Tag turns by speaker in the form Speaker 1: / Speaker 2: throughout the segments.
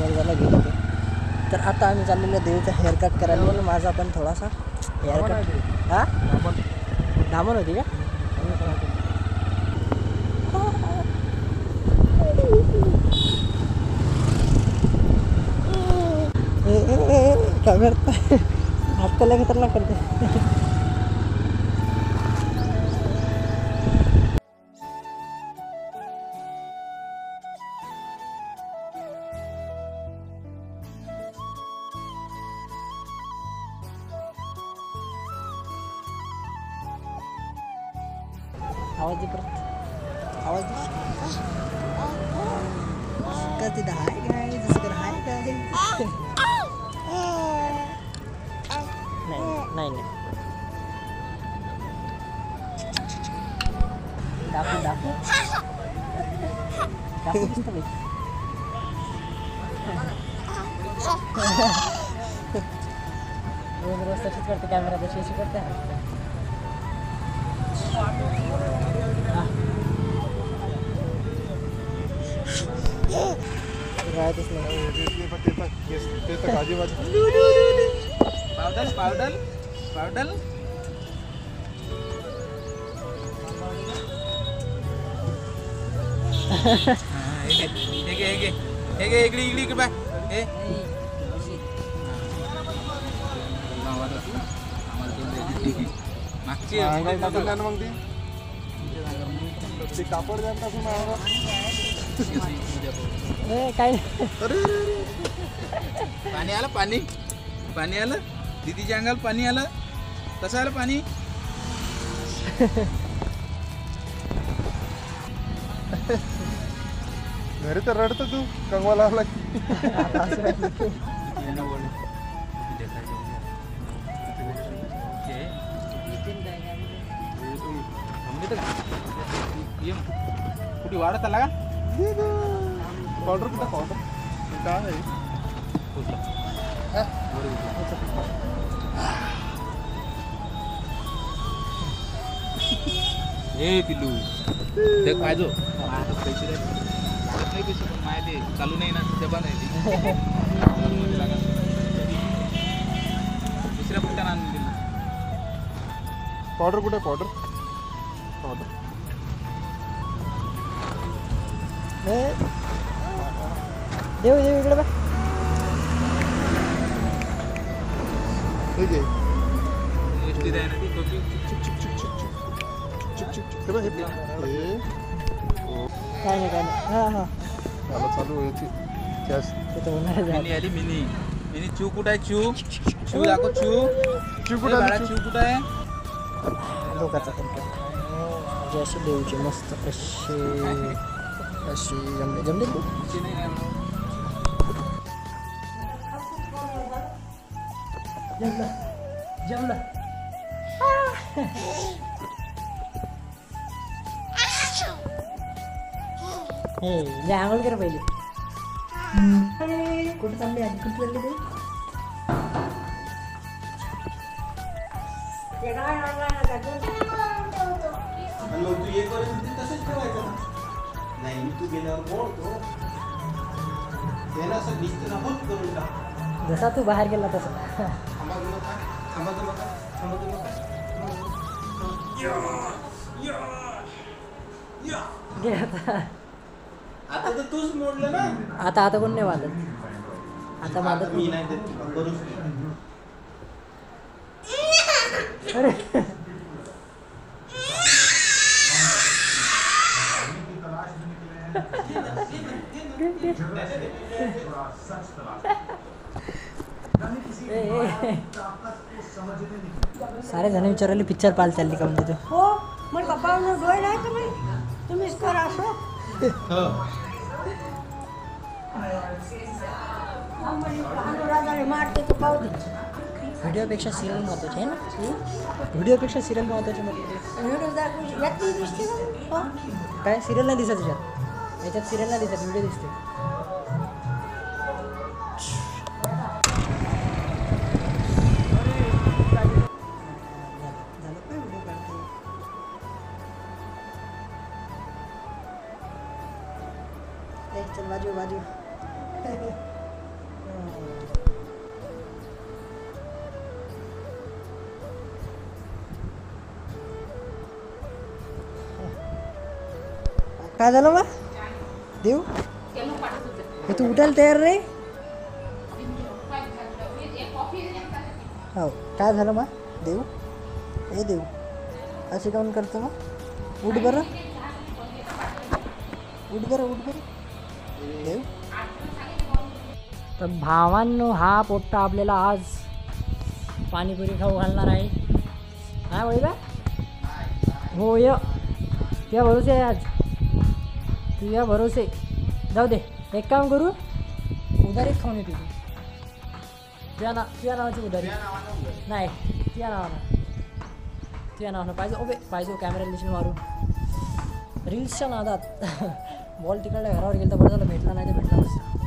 Speaker 1: मुलगाला घेऊन होते तर आता आम्ही चाललेलो आहे देवीचा हेअरकट करायला म्हणून माझा पण थोडासा हेअरकट हा धामण होती का करता हात त्याला खतरनाक करते आवाज दे परत आवाज दे कर तिथं हाय काय हाय काय नाही नाही नाही दाखव दाखव दाखव दिसतं नाही रोज रोज तशीच करते कॅमेरा तशी अशी करते
Speaker 2: रायत इसमें ये तक ये तक आजू बाजू पाउडर पाउडर पाउडर एक एक एक
Speaker 3: एक इगली इगली के बा
Speaker 1: ए हमारे तो कापड
Speaker 2: पाणी आलं पाणी पाणी आलं दिदीच्या अंगाला पाणी आलं कसं आलं पाणी
Speaker 3: घरी तर रडतो तू कंगवा लावला
Speaker 2: कुठे वाढत आला का
Speaker 3: पावडर कुठं पावडर
Speaker 2: चालू नहीं ना जबा नाही लागत दुसऱ्या
Speaker 3: कुठं
Speaker 1: देव देव इकडे बघ
Speaker 3: ठीक आहे
Speaker 1: काय नाही काय नाही हा हा
Speaker 3: चालू आहे कॅश
Speaker 1: तिथं होणार
Speaker 2: मिनी आली मिनी मिनी चू कुठं आहे चू चू दाखव चू चू
Speaker 3: कुठं आहे
Speaker 2: चू कुठं आहे
Speaker 1: लोकाचा कंपनी म्हणजे अशी देऊची मस्त कशी kasih jam jam deh
Speaker 2: bu sini jam
Speaker 1: lah jam lah ah. hey jangan kira baju hey kudu sampai ada kudu
Speaker 4: lagi deh Jangan orang-orang agak Kalau tuh ya kau yang penting tak sesuai kan? नाही बोलतो त्याला असं निश्चित होत करून टाक
Speaker 1: जसा तू बाहेर गेला तसा आता
Speaker 4: तूच ना
Speaker 1: आता आता कोण नाही वाजत आता माझं
Speaker 4: मी नाही देत
Speaker 1: अरे सारे जण विचार पिक्चर पाहायला चालली का म्हणजे तू
Speaker 5: हो मग पप्पा डोळे नाही तुम्ही तुम्हीच करा असो
Speaker 1: व्हिडिओपेक्षा सिरियल महत्वाची ना व्हिडिओपेक्षा सिरियल महत्वाची काय सिरियल नाही दिसत याच्यात फिरायला नाही दिसत व्हिडिओ दिसते चल बाजू बाजू काय झालं मग देऊ हे तू उठायला तयार रे हो काय झालं मग देऊ हे देऊ असे काऊन करतो मग उठ बरं उठ बरं उठ बरं देऊ तर भावांनो हा पोट्टा आपल्याला आज पाणीपुरी खाऊ घालणार आहे हा वैदा हो य भरूचे आज तुझ्या भरोसे जाऊ दे एक काम करू उधारीच खाऊन येते तुझ्या ना तुझ्या नावाची उधारी नाही तुझ्या नावानं तुझ्या नावानं पाहिजे ओके पाहिजे कॅमेरा रिलेशन मारू रील्सच्या नादात बॉल तिकडला घरावर गेला तर बरं झालं भेटला नाही तर भेटला नसता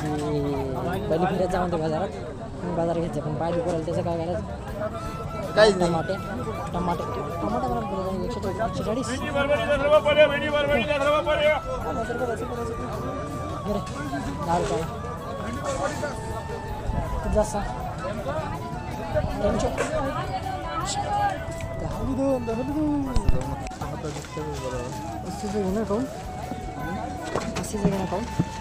Speaker 1: की पहिली फिरत जाऊन बाजारात बाजार घ्यायचं पण पाहिजे पुरेल त्याचं काय करायचं
Speaker 3: काय नाही
Speaker 1: टमाटे टमाटे टमाटे मला एकशे एकशे चाळीस बरं दहा रुपये किती जास्त दोनशे जे घेणार